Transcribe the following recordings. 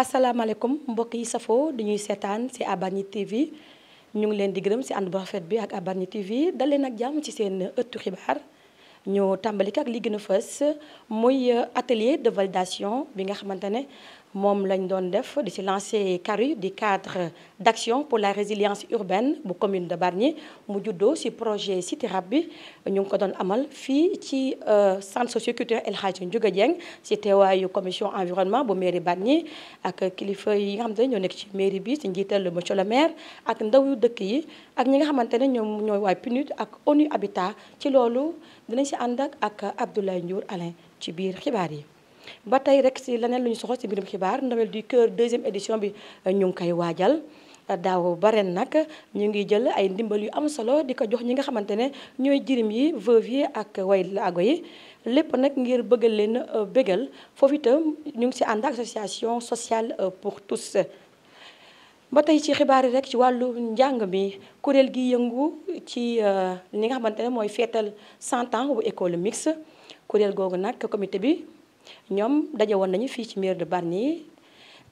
asalaamaaleykum mbokk yi safoo di ñuy seetaan ci Bargny TV ñu ngi leen di gërëm ci ànd bu rafet bi ak Bargny TV dal leen ak jàmm ci seen ëttu xibaar ñu tàmbali ak li gën a fës muy atelier de validation bi nga xamante ne moom lañ doon def di ci lancer CARU di cadre d'action pour la résilience urbaine bu commune de Bargny mu juddoo ci projet Cité Rab bi ñu ngi ko doon amal fii ci euh, centre socioculturel El Hadji Ndiouga Dieng ci teewaayu commission environnement bu mairie Bargny ak kilifa yi nga xamante ne ñoo nekk ci mairie bi ci njiital monsieur le maire ak ndaw dëkk yi ak ñi nga xamante ne ñoom ñooy waay PNUD ak ONU Habitat ci loolu dinañ ci ànd ak ak Abdoulaye Ndiour Alain ci biir xibaar yi. ba tey rek si leneen lu ñu soxal si mbirum xibaar Noël du cœur deuxième édition bi ñu ngi koy waajal. daaw ba ren nag ñu ngi jël ay ndimbal yu am solo di ko jox ñi nga xamante ne ñooy jirim yi veuve yi ak way laago yi lépp nag ngir bëgg leen euh, bégal foofu itam ñu ngi si ànd ak association sociale euh, pour tous ba tey ci xibaar yi rek ci wàllu njàng mi kuréel gi yëngu ci euh, li nga xamante ne mooy feetal 100 ans bu école mixte kuréel googu nag comité bi ñoom daje woon nañu fii ci mairie de Bargny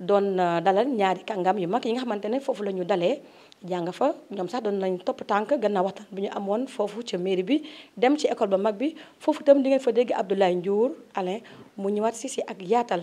doon euh, dalal ñaari kàngam yu mag yi nga xamante ne foofu la ñu dalee jàng fa ñoom sax doon nañ topp tànk gannaaw waxtaan bu ñu amoon foofu ca mairie bi dem ci école ba mag bi foofu itam di ngeen fa dégg Abdoulaye Ndiour Alain mu ñëwaat si si ak yaatal.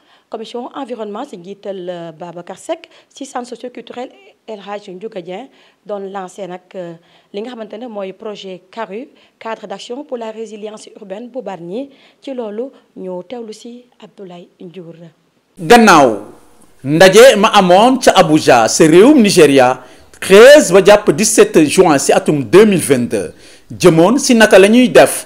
commission environnement si njiital euh, Babacar Seck si centre socioculturel El Hadj Ndiouga Dieng doon lancé nag euh, li nga xamante ne mooy projet CARU cadre d'action pour la résilience urbaine bu Bargny ci loolu ñu teewlu si Abdoulaye Ndiour. gannaaw ndaje ma amoon ca Abuja sa réewum Nigéria 13 ba jàpp 17 juin si atum 2022 jëmoon si naka la ñuy def.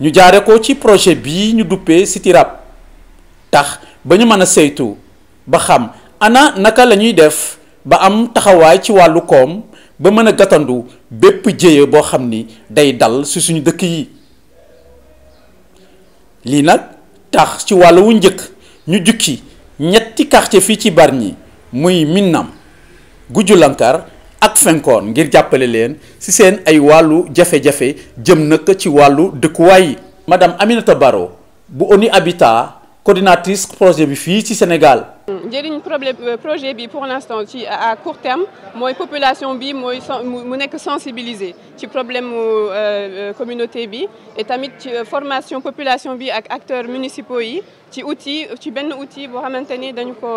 ñu jaare ko ci projet bii ñu duppee sitirab tax ba ñu mën a saytu ba xam ana naka la ñuy def ba am taxawaay ci wàllu koom ba mën a gatandu bépp jéye boo xam ni day dal ci suñu dëkk yi lii nag tax ci wàll wu njëkk ñu jukki ñetti quartier fii ci Bargny muy Minam Gujulankar ak Fenkoon ngir jàppale leen ci seen ay wàllu jafe-jafe jëm nag ci wàllu dëkkuwaay yi madame Aminata Baro bu ONU Habitat coordinatrice projet bi fii ci Sénégal njëriñ problème euh, projet bi pour l'instant ci à court terme mooy population bi mooy mu nekk sensibiliser ci problème mu euh, euh, communauté bi et tamit ci euh, formation population bi ak acteurs municipaux yi ci outil ci benn outil boo xamante ni dañu ko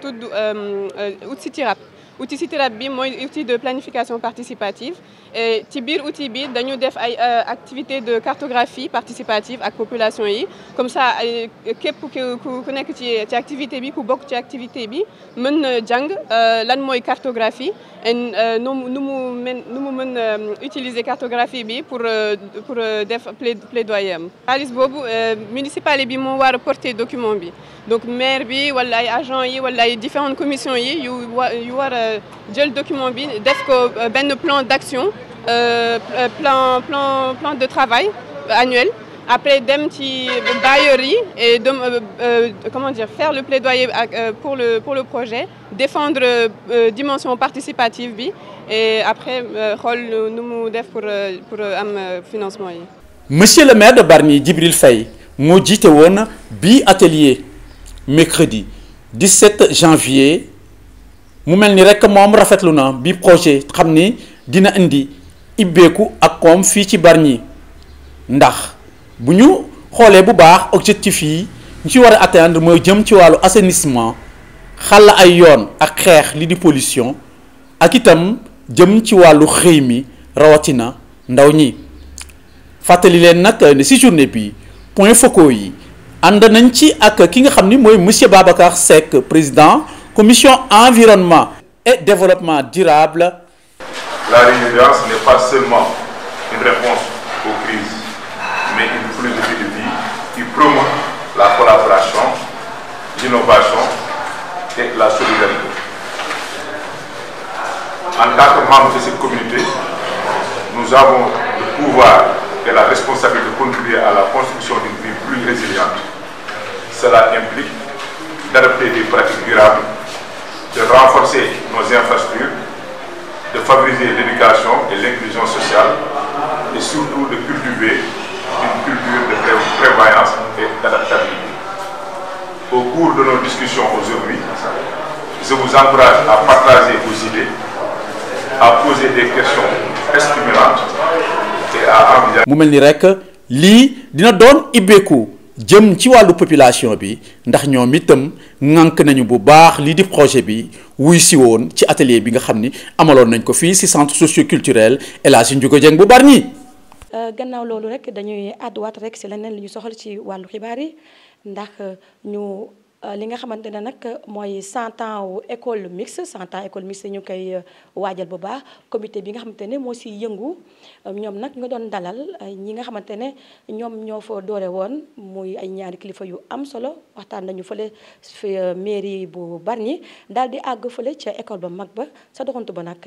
tudd outil TIRAP outil CITRAP bi mooy outil de planification participative et ci biir outil bi dañu def ay euh, activité de cartographie participative ak population yi comme ça ay képp ku nekk ci ci activité bi ku bokk ci activité bi mën na jàng euh, lan mooy cartographie Euh, nu nu mu mën nu mu mën euh, utiliser cartographie bi pour euh, pour def plaidoyer am xaalis boobu municipal bi moo war a porter document bi donc maire bi wala ay agent yi wala ay différentes commissions yi yu yu war a jël document bi def ko benn plan d'action plan plan plan de travail annuel après dem ci bailleurs yi et de comment dire faire le plaidoyer pour le pour le projet défendre euh, dimension participative bi et après euh, xool nu mu def pour euh, pour am financement yi. monsieur le maire de Bargny Djibril Faye moo jiite woon bii atelier mercredi 17 janvier mu mel ni rek moom rafetlu na bi projet xam ni dina indi ibbeeku ak koom fii ci Bargny ndax. bu ñu xoolee bu baax objectif yi ñu ci war a atteindre mooy jëm ci wàllu assainissement xàll ay yoon ak xeex li di pollution ak itam jëm ci wàllu xëy mi rawatina ndaw ñi fàttali leen nag ne si journée bi point focaux yi ànd nañ ci ak ki nga xam ni mooy monsieur Babacar Seck président commission environnement et développement durable La résilience n'est pas seulement une réponse aux crises, mais une philosophie de vie qui promeut la collaboration, l'innovation et la solidarité. En tant que membre de cette communauté, nous avons le pouvoir et la responsabilité de contribuer à la construction d'une vie plus résiliente. Cela implique d'adopter des pratiques durables, de renforcer nos infrastructures, de favoriser l'éducation et l'inclusion sociale et surtout de cultiver une culture de prévoyance et d'adaptabilité. Au cours de nos discussions aujourd'hui, je vous encourage à partager vos idées, à poser des questions estimulantes et à envisager. lii dina doon ibbeeku jëm ci wàllu population bi ndax ñoom itam ŋànk nañu bu baax lii di projet bi wuy si woon ci atelier bi nga xam ni amaloon nañ ko fii si centre socioculturel El Hadji Ndiouga Dieng bu Bargny euh, gannaaw loolu rek dañuy àdduwaat rek si leneen li ñu soxal ci wàllu xibaar yi ndax euh, ñu Euh, li nga xamante ne nag mooy cent ans wu école mixte cent ans école mixte ñu koy euh, waajal bu baax comité bi nga xamante ne moo si yëngu euh, ñoom nag ñu doon dalal ñi nga xamante ne ñoom ñoo fa doore woon muy ay ñaari kilifa yu am solo waxtaan nañu fële fi mairie bu Bargny daal di àgg fële ca école ba mag ba sa doxantu ba nag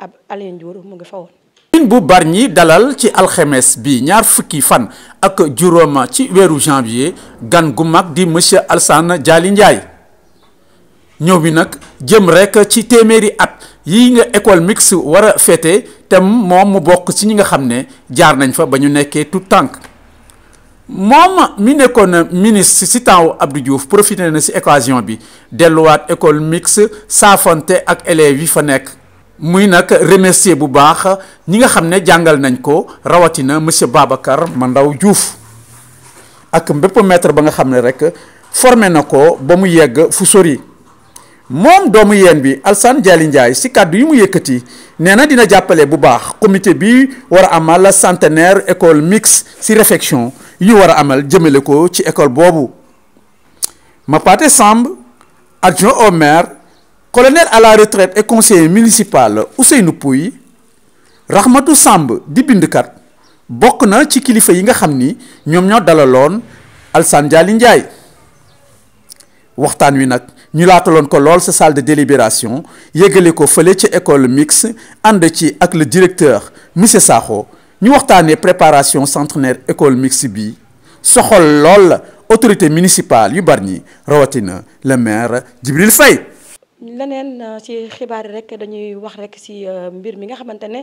ab Aline Ndiour mu ngi fa woon. commune bu Bargny dalal ci alxemes bi ñaar fukki fan ak juróom ci weeru janvier gan gu mag di monsieur Alassane Dialy Ndiaye ñëw bi nag jëm rekk ci téeméeri at yi nga école mixte war a féete te moom mu bokk ci ñi nga xam ne jaar nañ fa ba ñu nekkee tout tànk moom mi nekkoon ministre ci temps Abdou Diouf profité na ci occasion bi delluwaat école mixte saafonte ak élèves yi fa nekk muy nag remercier bu baax ñi nga xam ne jàngal nañ ko rawatina monsieur Babacar Mandaw Diouf ak mbépp maître ba nga xam ne rek formé na ko ba mu yegg fu sori. moom doomu yeen bi Alsaan Jaali Njaay si kàddu yi mu yëkkati nee na dina jàppale bu baax comité bi war a amal centenaire école mixte si réflexion yi war a amal jëmale ko ci école boobu Mapaté Samb adjoint au maire colonel à la retraite et conseiller municipal Ousseynou Pouy Rahmatou Samb di bindkat bokk na ci kilifa yi nga xam ni ñoom ñoo dalaloon Alsaan Jaali Njaay waxtaan wi nag ñu laataloon ko lool sa salle de délibération yëgale ko fële ci école mixte ànd ci ak le directeur monsieur Sakho ñu waxtaanee préparation centenaire école mixte bi soxol lool la autorité municipale yu Bargny rawatina le maire Djibril Faye leneen euh, ci xibaar yi rek dañuy wax rek si euh, mbir mi nga xamante ne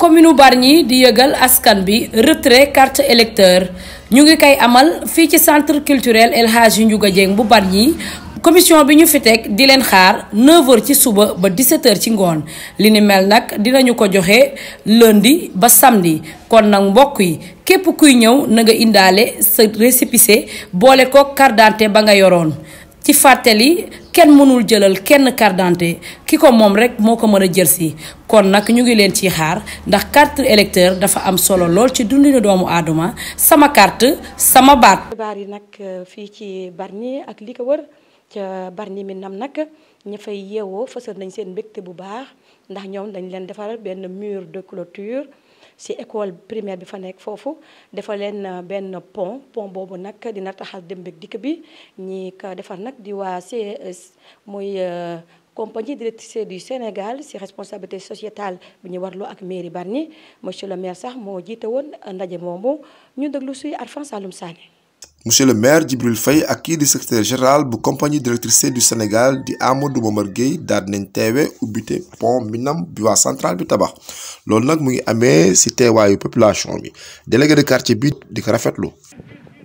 commune Bargny di yëgal askan bi retrait carte électeur ñu ngi koy amal fii ci centre culturel El Hadji Ndiouga Dieng bu Bargny commission bi ñu fi teg di leen xaar 9h ci suba ba 17h ci ngoon li ni mel nag dinañu ko joxe lundi ba samedi kon nag mbokk yi képp kuy ñëw na nga indaale sa récépissé boole ko carte ba nga yoroon. ci fàttali kenn mënul jëlal kenn carte d'identité ki ko moom rek moo ko mën a jël si kon nag ñu ngi leen ciy xaar ndax carte électeur dafa am solo lool ci dundinu doomu aadama sama carte sama baat. xibaar yi nag euh, fii ci Bargny ak li ko wër ca Bargny mi nam nag ña fay yeewoo fësal nañ seen mbégte bu baax ndax ñoom dañ leen defaral benn mur de clôture. si école primaire bi fa nekk foofu dafa leen euh, benn pont pont boobu nag dina taxal dem beeg dikk bi ñi ko defar nag di waa CES muy euh, compagnie d'électricité du Sénégal si responsabilité sociétale bi ñu warloo ak mairie Bargny monsieur le maire sax moo jiite woon ndaje moomu ñu déglu suy Arfan Saloum Sané monsieur le maire Djibril Faye ak kii di secrétaire général bu compagnie d'électricité du Sénégal di Amadou Momar Gueye daal nañ teewe ubbite pont Minam bi waa centrale bi tabax loolu nag mu ngi amee si teewaayu population bi délégué de quartier bi di ko rafetlu.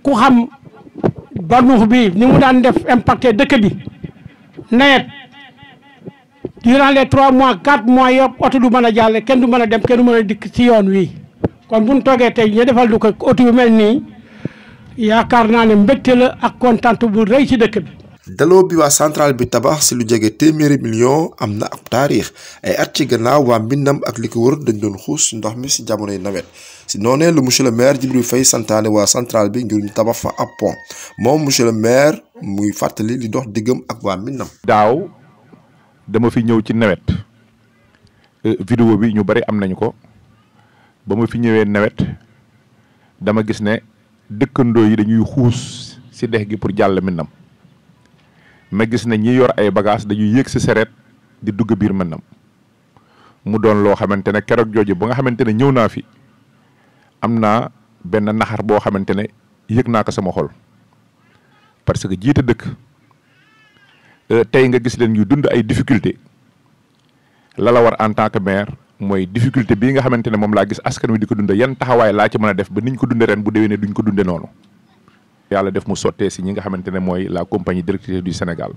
ku xam barnuux bi ni mu daan def impacté dëkk bi nawet durant les trois mois quatre mois yëpp oto du mën a jàll kenn du mën a dem kenn du mën a dikk ci yoon wi kon bu ñu toogee tey ñu defal du ko oto yu mel nii yaakaar naa ne mbégte la ak kontaan bu rëy ci dëkk bi. daloo bi waa centrale bi tabax si lu jege téeméeri million am na ab taarix ay at ci gannaaw waa mbindam ak li ko wër dañ doon xuus ndox mi si jamonoy nawet si noonee lu monsieur le maire Djibril Faye santaane waa centrale bi ngir ñu tabax fa ab pont moom monsieur le maire muy fàttali li dox diggam ak waa mbindam. daaw dama fi ñëw ci nawet euh, vidéo bi ñu bari am nañu ko ba ma fi ñëwee nawet dama gis ne dëkkandoo yi dañuy xuus si dex gi pour jàll Minam ma gis ne ñi yor ay bagages dañuy yéeg si seret di dugg biir Minam mu doon loo xamante ne keroog jooju ba nga xamante ne ñëw naa fi am naa benn naxar boo xamante ne yëg naa ko sama xol parce que jiite dëkk. euh, tey nga gis leen ñuy dund ay difficulté la la war en tant que maire mooy difficulté bii nga xamante ne moom laa gis askan wi di ko dund yan taxawaay laa ci mën a def ba niñ ko dunde ren bu déwénee duñ ko dunde noonu yàlla def mu sottee si ñi nga xamante ne mooy la compagnie d'électricité du Sénégal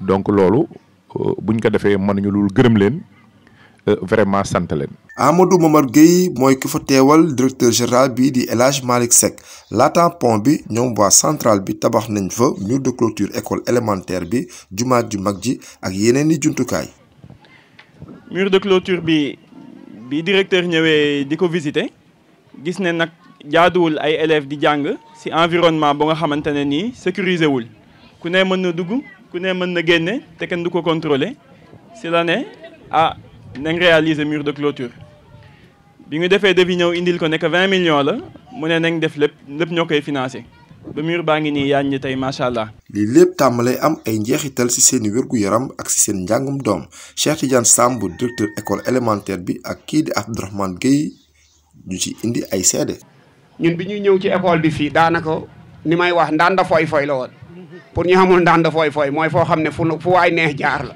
donc loolu Euh, buñ ko defee mënuñu lul gërëm leen euh, vraiment sant leen. Amadou Momar Gueye mooy ki fa teewal directeur général bi di El Hadj Malick Seck laata pont bi ñoom waa centrale bi tabax nañ fa mur de clôture école élémentaire bi jumaat ju mag ji ak yeneen i jumtukaay. mur de clôture bi bi directeur ñëwee di ko visiter. gis ne nag jaaduwul ay élèves di jàng ci environnement bu nga xamante ne nii sécurisé wul ku ne mën na dugg ku ne mën na génne te kenn du ko contrôler ci la ne ah nañ réaliser mur de clôture bi ñu defee devis ñëw indil ko nekk 20 millions la mu ne nañ def lépp lépp ñoo koy financé ba mur baa ngi nii yaañ ñi tey macha allah. lii lépp tàmbalee am ay njeexital ci seen wér-gu-yaram ak ci seen njàngum doom Cheikh Tidiane Samb directeur école élémentaire bi ak kii di Abdourahmane Gueye ñu ci indi ay seede. ñun bi ñuy ñëw ci école bi fii daanaka ni may wax ndanda fooy fooy la woon pour ñu xamul ndanda fooy fooy mooy foo xam ne fu fu waay neex jaar la.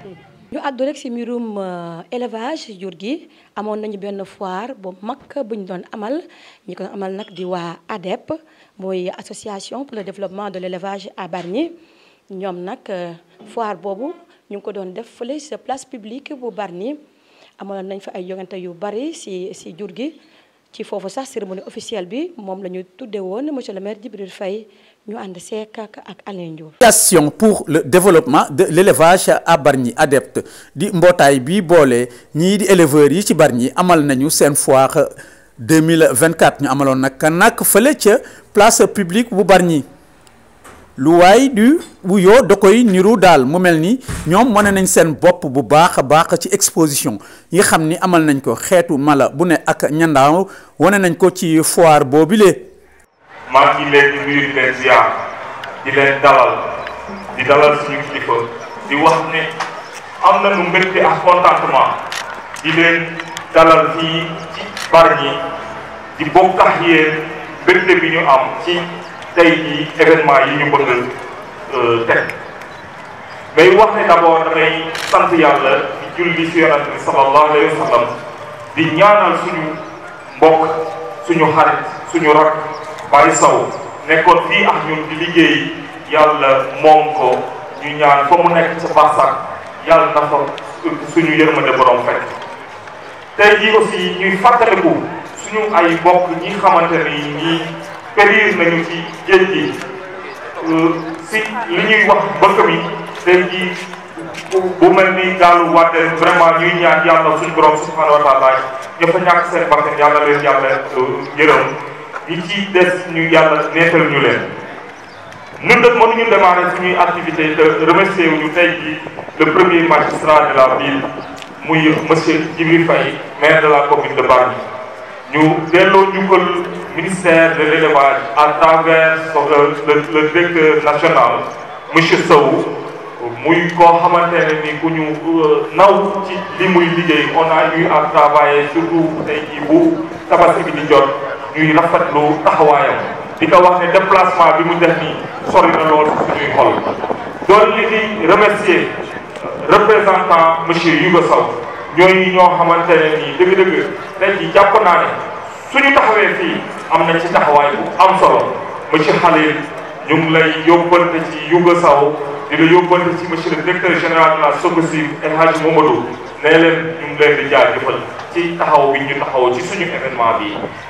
ñu àddu rek si mbirum euh, élevage jur gi amoon nañu benn foire bu mag bu ñu doon amal ñi ko amal nag di waa ADEP mooy association pour le développement de l' élevage à Bargny ñoom nag euh, foire boobu ñu ngi ko doon def fële sa place publique bu Bargny amaloon nañ fa ay jongante yu bari si si jur gi ci foofu sax cérémonie officielle bi moom la ñu tuddee woon monsieur le maire Djibril Faye ñu ànd seek ak Alain Ndiour. association pour le développement de l'élevage à Bargny ADEPT di mbootaay bi boole ñii di éleveurs yi ci Bargny amal nañu seen foire 2024 ñu amaloon nag nag fële ca place publique bu Bargny lu waay du wuyoo da koy niru daal mu mel ni ñoom wane nañ seen bopp bu baax a baax ci exposition yi xam ni amal nañ ko xeetu mala bu ne ak ñandaaw wane nañ ko ci foire boobile. maa ngi leen di nuyu leen ziar di leen dalal di dalal suñu kilifa di wax ne am nañu mbégte ak contentement di leen dalal fii ci Bargny di bokk tax yéen mbégte bi ñu am ci tey jii événement yi ñu bëgg euh, teg mais wax ne d'abord damay sant yàlla di julli si yonent bi sallallahu alayhi wa sallam di ñaanal suñu mbokk suñu xarit suñu rak bàyyi saw nekkoon fii ak ñun di liggéey yàlla moom ko ñu ñaan fa mu nekk ca barsax yàlla na fa suñu yërmande borom fekk tey jii aussi ñuy fàttaliku suñu ay mbokk ñi xamante ni ñii périr nañu ci géej gi euh, si li ñuy wax bëkk mi tey jii bu mel ni gaalu wàtte vraiment ñuy ñaan yàlla suñu borom subhanahu wa taala ña fa ñàkk seen bakkan yàlla leen yàlla euh, yërëm ñi ci des ñu yàlla neetal ñu leen ñun nag mënuñu démarrer suñuy activité te remercier wuñu tey jii le premier magistrat de la ville muy monsieur Djibril Faye maire de la commune de Bargny ñu delloo njukkal ministère de l'élevage à travers le le directeur national monsieur Sow muy koo xamante ne ni ku ñu naw ci li muy liggéey on a eu à travailler surtout tey jii bu tabaski bi di jot ñuy rafetlu taxawaayam. di ko wax ne déplacement bi mu def nii sori na lool suñuy xol doon li di remercier représentant monsieur Youga Sow ñooñu ñoo xamante ne nii dëgg-dëgg tey jii jàpp naa ne suñu taxawee fii am na ci taxawaay bu am solo monsieur Khalil ñu ngi lay yóbbante ci Youga Sow di la yóbbante ci monsieur le directeur général de la SOCOCIM El Hadj Momadou nee leen ñu ngi leen di jaajëfal ci taxaw bi ñu taxaw ci suñu événement bi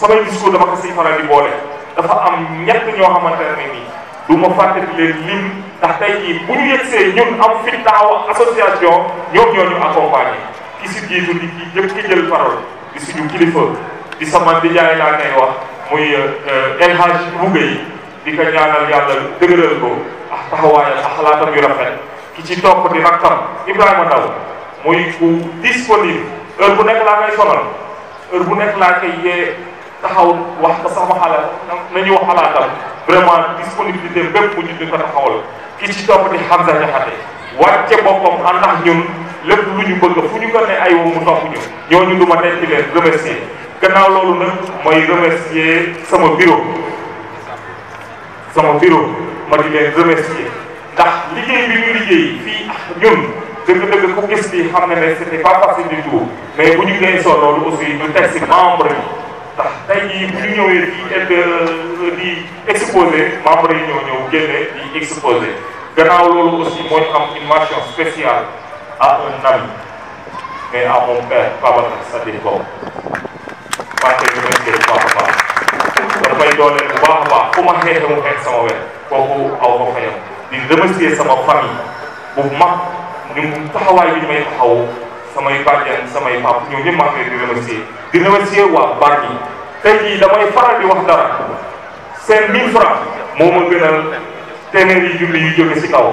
samay discours dama ko siy faral di boole dafa am ñett ñoo xamante ne nii du ma fàtte di leen lim ndax tey jii bu ñu yegsee ñun am fi taxaw association ñoom ñoo ñu accompagné ki si jiitu di ki jëpp ki jël parole di suñu kilifa di sama di jaay laa ngay wax muy euh, El Hadj Bouga yi di ko ñaanal yàlla dëgëral ko ak taxawaayam ak xalaatam yu rafet ki ci topp di rakkam Ibrahima Ndaw muy ku disponible heure bu nekk laa ngay sonal heure bu nekk laa koy yee taxaw wax ko sama xalaat nañu wax xalaatam vraiment disponibilité bépp bu ñu di ko taxawal ki ci topp di Hamza Diakhaté wàcce boppam ànd ak ñun lépp lu ñu bëgg fu ñu ko ne ay mu topp ñu ñooñu du ma denc leen remercier gannaaw loolu nag mooy remercier sama bureau sama bureau ma di leen remercier ndax liggéey bi ñu liggéey fii ak ñun dëgg-dëgg ku gis fii xam na ne c'était pas facile du tout mais bu ñu gën soo loolu aussi ñu teg si membre yi ndax tey jii bu ñu ñëwee di edd di exposé membre yi ñoo ñëw génne di exposé gannaaw loolu aussi moo ñu am une mention spéciale à un ami mais à mon père Babacar Sadikh Ngom maa ngi koy remercier bu baax a baax dafay dooleel bu baax a baax fu ma xeexe mu xeex sama wet kooku aw ma fayam di remercier sama famille bu mag ñu taxawaay bi ñu may taxaw samay bàjjan samay pap ñoo ñëpp maa ngi leen di remercier di remercier waa Bargny tey jii damay faral di wax dara seen 1000 francs moo ma gënal téeméeri junni yu jóge si kaw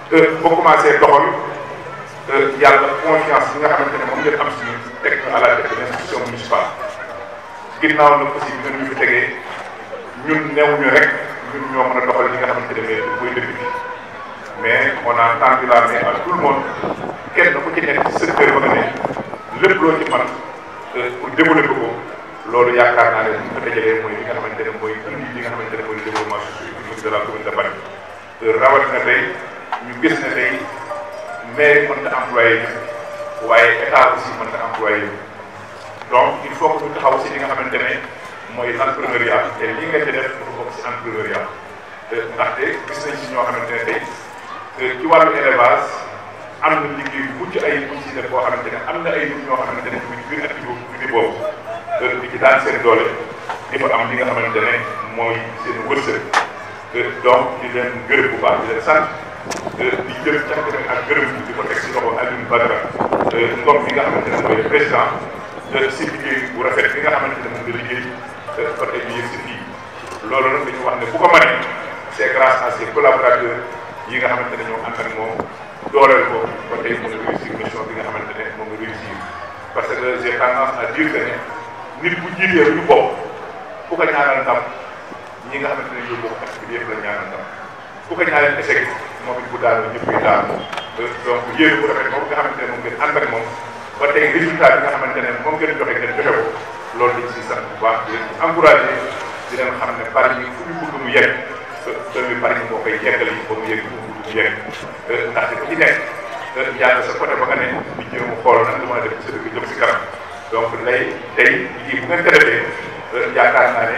ba commencé doxal yàlla confiance bi nga xamante ne moom ngeen am si ñun teg ñu à la tête de l'institution municipale ginnaaw nag aussi bi ñu fi tegee ñun newuñu rek ñun ñoo mën a doxal li nga xamante ne mais mooy dëkk bi mais on a tendu la main à tout le monde kenn ku ci nekk secteur ba nga ne lépp loo ci mën pour développer ko loolu yaakaar naa ne bu ñu ko dajalee mooy li nga xamante ne mooy indi li nga xamante ne mooy développement social de la commune de Bargny rawatina tey ñu gis ne tey mairie mën na employé yëpp waaye état aussi mën na employé yëpp donc il faut que ñu taxaw si li nga xamante ne mooy entrepreneuriat te li nga ci def dafa bokk si entrepreneuriat ndaxte gis nañ si ñoo xamante ne tey ci wàllu élevage am na liggéey bu mucc ay bu ci def boo xamante ne am na ay nit ñoo xamante ne ñu biir ak boobu di boobu di ci daan seen doole di fa am li nga xamante ne mooy seen wërsëg donc di leen gërëm bu baax di leen sant di jël cant nag ak gërëm bi di ko teg si loxo Alioune Badara Ngom bi nga xamante ne mooy président si liggéey bu rafet bi nga xamante ne moom nga liggéey ba tey ñu yëg si fii loolu nag dañu wax ne bu ko mënee c'est grâce à ses collaborateurs yi nga xamante ne ñoo ànd ak moom dooleel ko ba tey mën a réussir mission bi nga xamante ne moom nga réussir parce que j'ai tendance à dire que ne nit bu jiitee lu bokk ku ko ñaanal ndam ñi nga xamante ne yow boobu ak bi yëpp la ñaanal ndam ku ko ñaanal échec moom it bu daanoo ñëpp yi daanu donc yéen bu rafet boobu nga xamante ne moom ngeen ànd ak moom ba tey résultat bi nga xamante ne moom ngeen joxe ngeen joxe ko loolu dañ siy sant bu baax di leen encouragé di leen xam ne pari yi fu ñu bëgg mu yegg doomi pari yi boo koy yeggal yi ba mu yegg mu bëgg mu yegg ndaxte ku ci nekk yàlla sa côté ba nga ne di jéem a xool nan la mën a def ci sa dëkk jëm si kanam donc lay tey lii bu ngeen ko defee yaakaar naa ne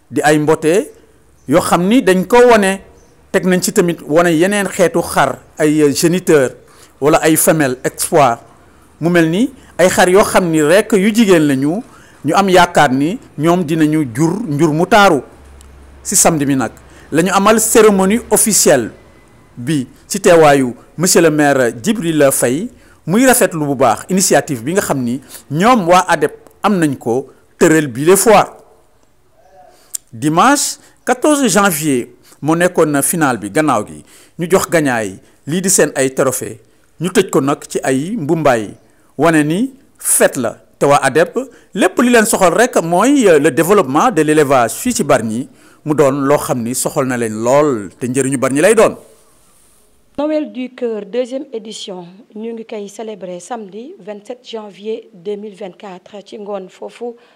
di ay mbote yoo xam ni dañ ko wone teg nañ ci tamit wone yeneen xeetu xar ay géniteur wala ay femelle espoir mu mel ni ay xar yoo xam ni rekk yu jigéen lañu ñu am yaakaar ni ñoom dinañu jur njur mu taaru si samedi bi nag la ñu amal cérémonie officielle bi ci teewaayu monsieur le maire Djibril Faye muy rafetlu bu baax initiative bi nga xam ni ñoom waa ADEP am nañ ko tëral bi les foires dimanche 14 janvier mu nekkoon na final bi gannaaw gi ñu jox gagnant yi lii di seen ay trophée ñu tëj ko nag ci ay mbumbaay wane ni fête la te waa ADEP lépp li leen soxal rek mooy euh, le développement de l'élevage fii ci Bargny mu doon loo xam ni soxal na leen lool te njëriñu Bargny lay doon. Noël du cœur deuxième édition ñu ngi koy célébrer samedi 27 janvier 2024 ci ngoon foofu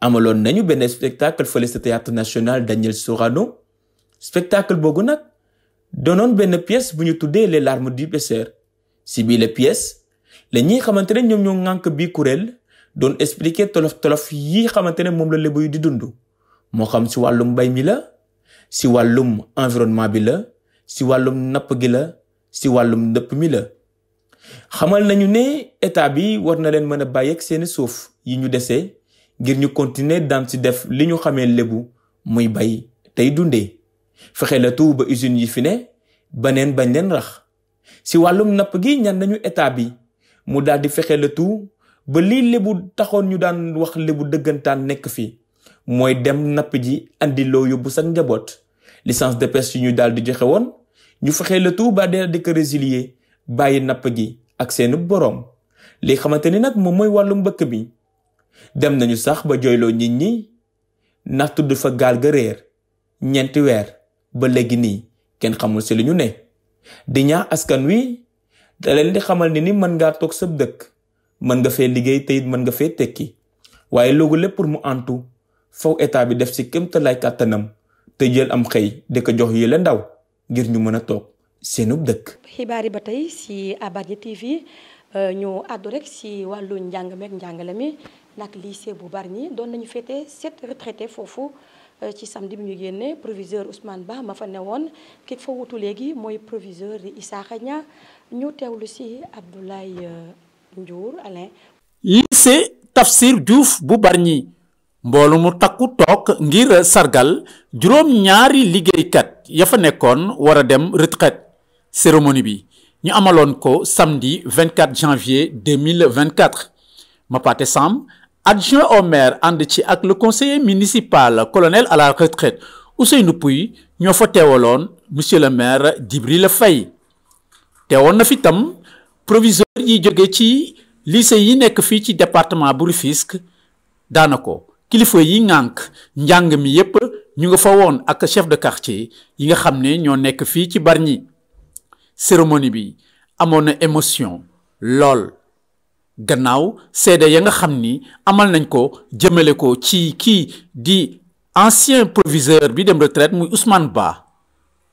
amaloon nañu benn spectacle fële sa théâtre national Daniel Sorano spectacle boobu nag doonoon benn pièce bu ñu tuddee les larmes du pêcheur si bii la pièce la ñi xamante ne ñoom ñoo ŋànk bii kuréel doon expliquer tolof tolof yi xamante ne moom la lébu yu di dund moo xam si wàllum mbay mi la si wàllum environnement bi la si wàllum napp gi la si wàllum ndëpp mi la xamal nañu ne état bi war na leen mën a bàyyi ak seeni suuf yi ñu dese ngir ñu continuer daan si def li ñu xamee lébu muy bay tey dundee fexe la tout ba usines yi fi ne baneen bañ leen rax si wàllum napp gi ñan nañu état bi mu daal di fexe la tout ba lii lébu taxoon ñu daan wax lébu dëggantaan nekk fi mooy dem napp ji andi loo yóbbu sa njaboot licence de pêche yi ñu daal di joxe woon ñu fexe la tout ba dee di ko résilier bàyyi napp gi ak seenu boroom li xamante ni nag moom mooy wàllu mbëkk bi dem nañu sax ba jooyloo nit ñi ndax tudd fa gaal ga réer ñeenti weer ba léegi nii kenn xamul si lu ñu ne di ñaax askan wi da leen di xamal ni ni mën ngaa toog sab dëkk mën nga fee liggéey te it mën nga fee tekki waaye loolu lépp pour mu antu faw état bi def si kéemtalaay kàttanam te jël am xëy di ko jox yële ndaw ngir ñu mën a toog seenub dëkk. xibaar yi ba tey si Abarnya TV euh, ñu àddu rek si wàllu njàng meeg njàngale mi nag lycée bu Bargny doon nañu féete sept retraités foofu euh, ci samedi bi ñu génne proviseur Ousmane Ba ma fa newoon ki fa wutu léegi mooy proviseur di Issakha Niang ñu teewlu si Abdoulaye euh, Ndiour Alain. lycée Tafsir Diouf bu Bargny mboolu mu takku toog ngir sargal juróom ñaari liggéeykat ya fa nekkoon war a dem retraite cérémonie bi ñu amaloon ko samedi 24 janvier 2024 Mapaté Samb adjoint au maire ànd ci ak le conseiller municipal colonel à la retraite Ousseynou Pouy ñoo fa teewaloon monsieur le maire Djibril Faye teewoon na fi tam proviseur yi jóge ci lycée yi nekk fii ci département bu Rufisque daanako kilifa yi ngànk njàng mi yépp ñu nga fa woon ak chef de quartier yi nga xam ne ñoo nekk fii ci Bargny cérémonie bi amoon na émotion lool gannaaw seede ya nga xam ni amal nañ ko jëmale ko ci kii di ancien proviseur bi dem retraite muy Ousmane Ba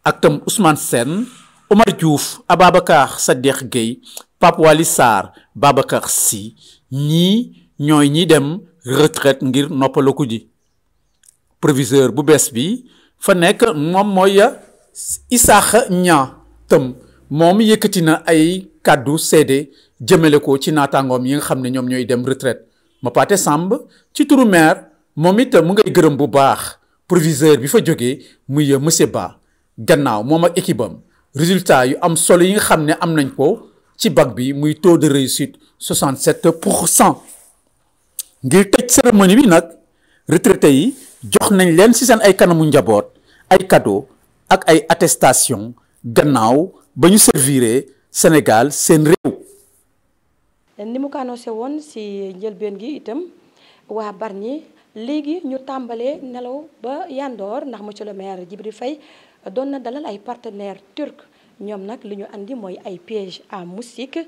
ak tam Ousmane Sène Omar Diouf Ababacar Sadikh Gueye Pape Waly Sarr Babacar Sy ñii ñooy ñi dem retraite ngir noppalaku ji proviseur bu bees bi fa nekk moom mooy Isaaxa Niang tëm moom yëkkati na ay kàddu seede jëmale ko ci naataangoom yi nga xam ne ñoom ñooy dem retraite Mapaté Samb ci turu maire moom it mu ngay gërëm bu baax proviseur bi fa jógee muy euh, monsieur Ba gannaaw moom ak équipe am résultat yu am solo yi nga xam ne am nañ ko ci bac bi muy taux de réussite 67 pour cent ngir tëj cérémonie bi nag retraités yi jox nañ leen ci seen ay kanamu njaboot ay cadeau ak ay attestation gannaaw ba ñu serviree Sénégal seen réew ni mu ko annoncé woon si njëlbeen gi itam waa Bargny léegi ñu tàmbalee nelaw ba yandoor ndax monsieur le maire Djibril Faye doon na dalal ay partenaires turcs ñoom nag li ñu indi mooy ay piège à moustique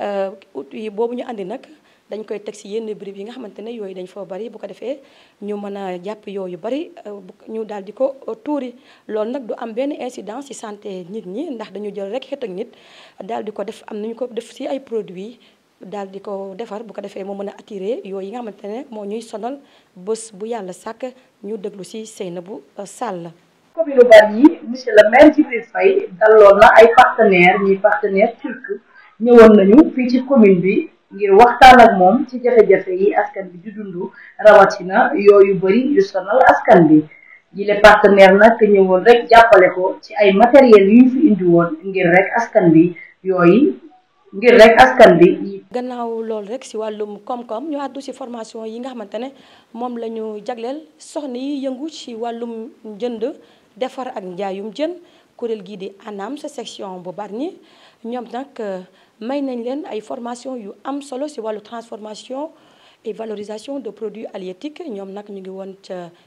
euh, outil boobu ñu indi nag dañ koy teg si yenn béréb yi nga xamante ne yooyu dañ foo bari bu ko defee ñu mën a jàpp yooyu bari euh, ñu daal di ko euh, tuuri loolu nag du am benn incidence ci santé nit ñi ndax dañu jël rek xet ak nit daal di ko def am nañu ko def ci ay produits daal di ko defar bu ko defee moo mën a attirer yooyu yi nga xamante ne moo ñuy sonal bés bu yàlla sàkk ñu déglu ci Seynabou Sall commune Bargny yi monsieur le maire Djibril Faye daloon na ay partenaire ñuy partenaire turc ñëwoon nañu fii ci commune bi ngir waxtaan ak moom ci jafe-jafe yi askan bi di dund rawatina yooyu bëri yu sonal askan bi yile partenaire nag ñëwoon rek jàppale ko ci ay matériel yu ñu fi indi woon ngir rek askan bi yooyu ngir rek askan bi. gannaaw loolu rek si wàllum koom-koom ñu àddu si formation yi nga xamante ne moom la ñu jagleel soxna yi yëngu ci wàllum njënd defar ak njaayum jën kuréel gii di ANAM sa section bu Bargny ñoom nag euh, may nañ leen ay formation yu am solo si wàllu transformation et valorisation de produits halieutiques ñoom nag ñu ngi woon ca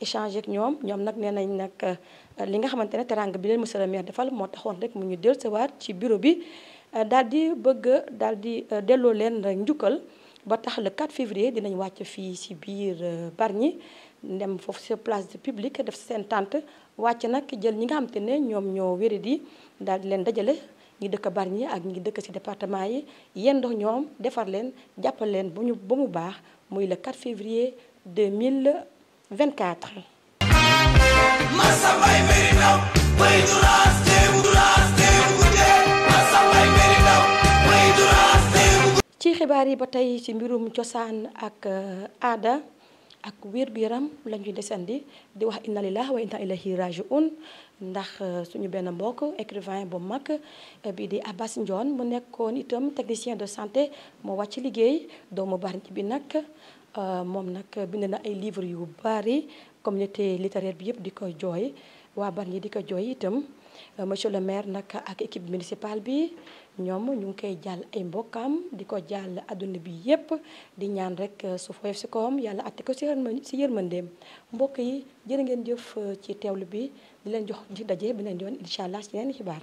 échanger ak ñoom ñoom nag nee nañ nag euh, li nga xamante ne teranga bi leen monsieur le maire defal moo taxoon rek mu ñu dellusiwaat ci bureau bi euh, daal di bëgg daal di euh, delloo leen njukkal ba tax le 4 février dinañ wàcc fii ci biir Bargny ndem foofu ci place publique def seen tente wàcc nag jël ñi nga xamante ne ñoom ñoo wéri di daal di leen dajale ñi dëkk Bargny ak ñi dëkk ci département yi yéen dox ñoom defar leen jàppal leen ba ñu ba mu baax muy le 4 février 2000 24. ci xibaar yi ba tey ci mbirum cosaan ak euh, aada ak wér-gu-yaram la ñuy desandi di wax inna lillahi wa inna ilayhi rajiun ndax euh, suñu benn mbokk écrivain bu mag euh, bii di Abbas Ndione mu nekkoon itam technicien de santé moo wàcc liggéey doomu Bargny bi nag Euh, moom nag bind na ay livres yu bari communauté littéraire bi yëpp di ko jooy waa Bargny di ko jooy itam euh, monsieur le maire nag ak équipe municipale bi ñoom ñu ngi koy jàll ay mbokkam di ko jàll àdduna bi yëpp di ñaan rek euh, su fooyef si kawam yàlla atte ko si si yërmandeem mbokk yi jërë ngeen jëf ci teewlu bi di leen jox di daje beneen yoon incha allah si yeneen xibaar.